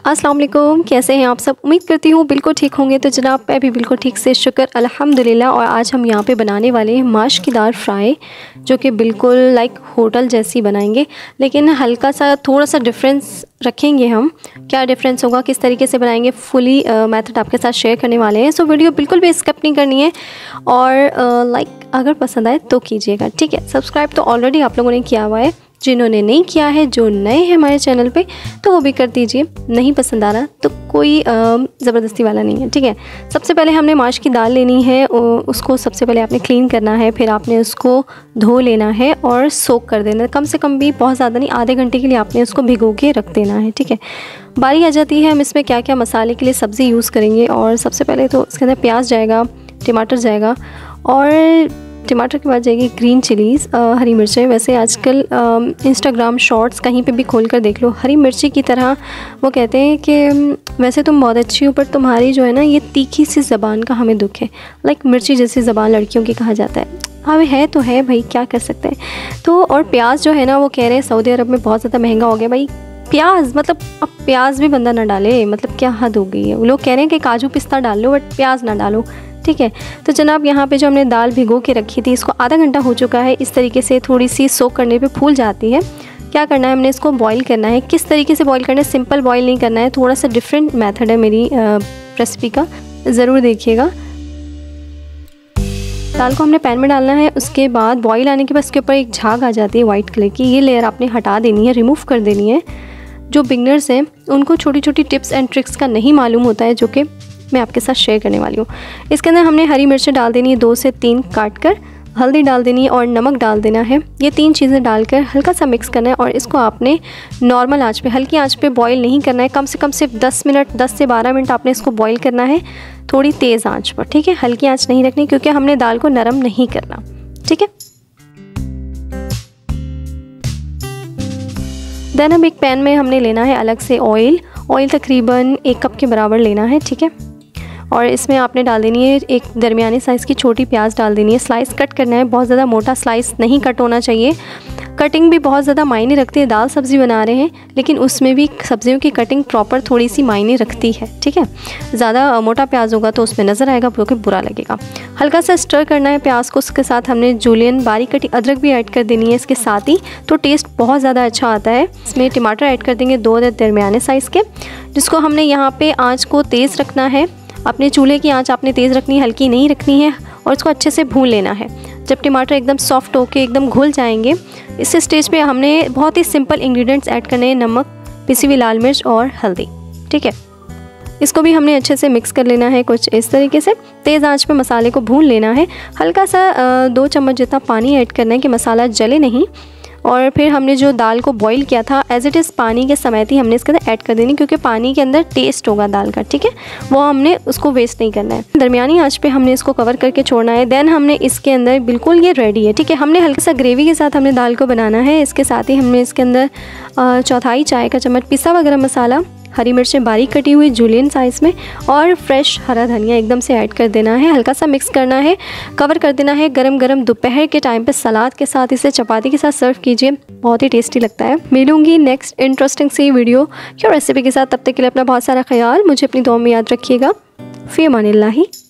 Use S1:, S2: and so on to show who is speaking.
S1: अस्सलाम वालेकुम, कैसे हैं आप सब? उम्मीद करती हूँ बिल्कुल ठीक होंगे। तो जनाब, मैं भी बिल्कुल ठीक से, शुक्र, अल्हम्दुलिल्लाह। और आज हम यहाँ पे बनाने वाले हैं माश की दाल फ्राई, जो कि बिल्कुल लाइक होटल जैसी बनाएँगे। लेकिन हल्का सा थोड़ा सा डिफरेंस रखेंगे हम। क्या डिफरेंस होगा, किस तरीके से बनाएँगे फुली मेथड आपके साथ शेयर करने वाले हैं। सो वीडियो बिल्कुल भी स्किप नहीं करनी है। और लाइक अगर पसंद आए तो कीजिएगा, ठीक है? सब्सक्राइब तो ऑलरेडी आप लोगों ने किया हुआ है। जिन्होंने नहीं किया है, जो नए हैं हमारे चैनल पे तो वो भी कर दीजिए। नहीं पसंद आ रहा तो कोई ज़बरदस्ती वाला नहीं है, ठीक है? सबसे पहले हमने माश की दाल लेनी है उसको सबसे पहले आपने क्लीन करना है, फिर आपने उसको धो लेना है और सोक कर देना कम से कम भी बहुत ज़्यादा नहीं, आधे घंटे के लिए आपने उसको भिगो के रख देना है, ठीक है? बारी आ जाती है, हम इसमें क्या क्या मसाले के लिए सब्ज़ी यूज़ करेंगे और सबसे पहले तो इसके अंदर प्याज जाएगा, टमाटर जाएगा और टमाटर के बाद जाएगी ग्रीन चिलीज़ हरी मिर्चें। वैसे आजकल इंस्टाग्राम शॉर्ट्स कहीं पे भी खोल कर देख लो, हरी मिर्ची की तरह। वो कहते हैं कि वैसे तुम बहुत अच्छी हो, पर तुम्हारी जो है ना, ये तीखी सी ज़बान का हमें दुख है। लाइक मिर्ची जैसी ज़बान लड़कियों की कहा जाता है। हाँ है तो है भाई, क्या कर सकते हैं? तो और प्याज जो है ना, वो कह रहे हैं, सऊदी अरब में बहुत ज़्यादा महँगा हो गया भाई। प्याज मतलब अब प्याज भी बंदा ना डाले मतलब क्या हद हो गई है? वो लोग कह रहे हैं कि काजू पिस्ता डाल लो बट प्याज ना डालो। ठीक है? तो जनाब, यहाँ पे जो हमने दाल भिगो के रखी थी, इसको आधा घंटा हो चुका है। इस तरीके से थोड़ी सी सोक करने पे फूल जाती है। क्या करना है? हमने इसको बॉईल करना है। किस तरीके से बॉईल करना है? सिंपल बॉईल नहीं करना है। थोड़ा सा डिफरेंट मेथड है मेरी रेसिपी का। ज़रूर देखिएगा। दाल को हमने पैन में डालना है। उसके बाद बॉईल आने के बाद उसके ऊपर एक झाग आ जाती है वाइट कलर की। ये लेयर आपने हटा देनी है रिमूव कर देनी है। जो बिगनर्स हैं, उनको छोटी छोटी टिप्स एंड ट्रिक्स का नहीं मालूम होता है, जो कि मैं आपके साथ शेयर करने वाली हूँ। इसके अंदर हमने हरी मिर्चें डाल देनी है, दो से तीन काट कर हल्दी डाल देनी है और नमक डाल देना है। ये तीन चीज़ें डालकर हल्का सा मिक्स करना है और इसको आपने नॉर्मल आँच पे, हल्की आँच पे बॉईल नहीं करना है। कम से कम सिर्फ़ 10 मिनट 10 से 12 मिनट आपने इसको बॉईल करना है, थोड़ी तेज़ आँच पर, ठीक है? हल्की आँच नहीं रखनी क्योंकि हमने दाल को नरम नहीं करना, ठीक है? देन अब एक पैन में हमने लेना है अलग से ऑयल ऑयल तकरीबन एक कप के बराबर लेना है, ठीक है? और इसमें आपने डाल देनी है एक दरमियानी साइज़ की छोटी प्याज डाल देनी है। स्लाइस कट करना है, बहुत ज़्यादा मोटा स्लाइस नहीं कट होना चाहिए। कटिंग भी बहुत ज़्यादा मायने रखती है, दाल सब्ज़ी बना रहे हैं, लेकिन उसमें भी सब्जियों की कटिंग प्रॉपर थोड़ी सी मायने रखती है, ठीक है? ज़्यादा मोटा प्याज होगा तो उसमें नज़र आएगा क्योंकि बुरा लगेगा। हल्का सा स्टर करना है प्याज को, उसके साथ हमने जूलियन बारीक कटी अदरक भी ऐड कर देनी है इसके साथ ही तो टेस्ट बहुत ज़्यादा अच्छा आता है। इसमें टमाटर ऐड कर देंगे दो दरमियाने साइज़ के, जिसको हमने यहाँ पे आँच को तेज़ रखना है। अपने चूल्हे की आँच आपने तेज़ रखनी है, हल्की नहीं रखनी है और इसको अच्छे से भून लेना है। जब टमाटर एकदम सॉफ्ट होके एकदम घुल जाएँगे, इस स्टेज पे हमने बहुत ही सिंपल इंग्रेडिएंट्स ऐड करने हैं, नमक, पिसी हुई लाल मिर्च और हल्दी, ठीक है? इसको भी हमने अच्छे से मिक्स कर लेना है कुछ इस तरीके से। तेज़ आँच पे मसाले को भून लेना है। हल्का सा दो चम्मच जितना पानी ऐड करना है कि मसाला जले नहीं। और फिर हमने जो दाल को बॉईल किया था एज इट इज़ पानी के समय ही हमने इसके अंदर ऐड कर देनी, क्योंकि पानी के अंदर टेस्ट होगा दाल का, ठीक है? वो हमने उसको वेस्ट नहीं करना है। दरमियानी आँच पर हमने इसको कवर करके छोड़ना है देन हमने इसके अंदर बिल्कुल ये रेडी है, ठीक है? हमने हल्का सा ग्रेवी के साथ हमने दाल को बनाना है, इसके साथ ही हमने इसके अंदर चौथाई चाय का चम्मच, पिसा वगैरह मसाला हरी मिर्चें बारीक कटी हुई जूलियन साइज़ में और फ्रेश हरा धनिया एकदम से ऐड कर देना है। हल्का सा मिक्स करना है। कवर कर देना है गरम गरम दोपहर के टाइम पे सलाद के साथ। इसे चपाती के साथ सर्व कीजिए। बहुत ही टेस्टी लगता है। मिलूँगी नेक्स्ट इंटरेस्टिंग सी वीडियो या रेसिपी के साथ। तब तक के लिए अपना बहुत सारा ख्याल। मुझे अपनी दो में याद रखिएगा। फ़ी अमान